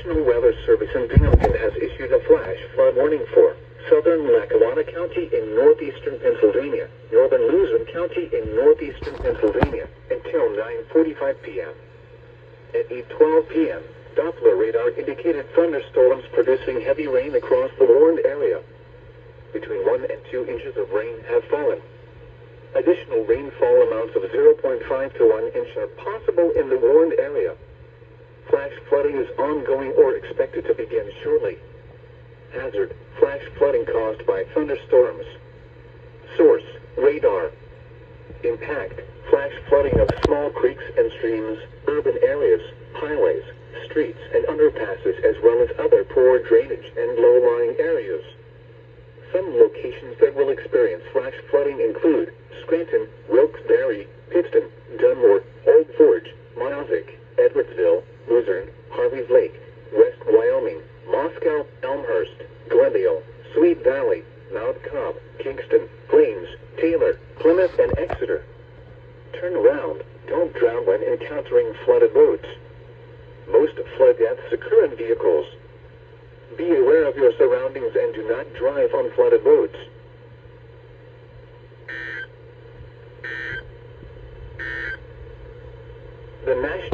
National Weather Service in Binghamton has issued a flash flood warning for southern Lackawanna County in northeastern Pennsylvania, northern Luzerne County in northeastern Pennsylvania until 9.45 p.m. At 8.12 p.m., Doppler radar indicated thunderstorms producing heavy rain across the warned area. Between 1 and 2 inches of rain have fallen. Additional rainfall amounts of 0.5 to 1 inch are possible in the warned area. Flash flooding is ongoing or expected to begin shortly. Hazard, flash flooding caused by thunderstorms. Source, radar. Impact, flash flooding of small creeks and streams, urban areas, highways, streets, and underpasses as well as other poor drainage and low-lying areas. Some locations that will experience flash flooding include Scranton, Wilkes-Barre, Harveys Lake, West Wyoming, Moscow, Elmhurst, Glendale, Sweet Valley, Mount Cobb, Kingston, Plains, Taylor, Plymouth, and Exeter. Turn around. Don't drown when encountering flooded roads. Most flood deaths occur in vehicles. Be aware of your surroundings and do not drive on flooded roads. The National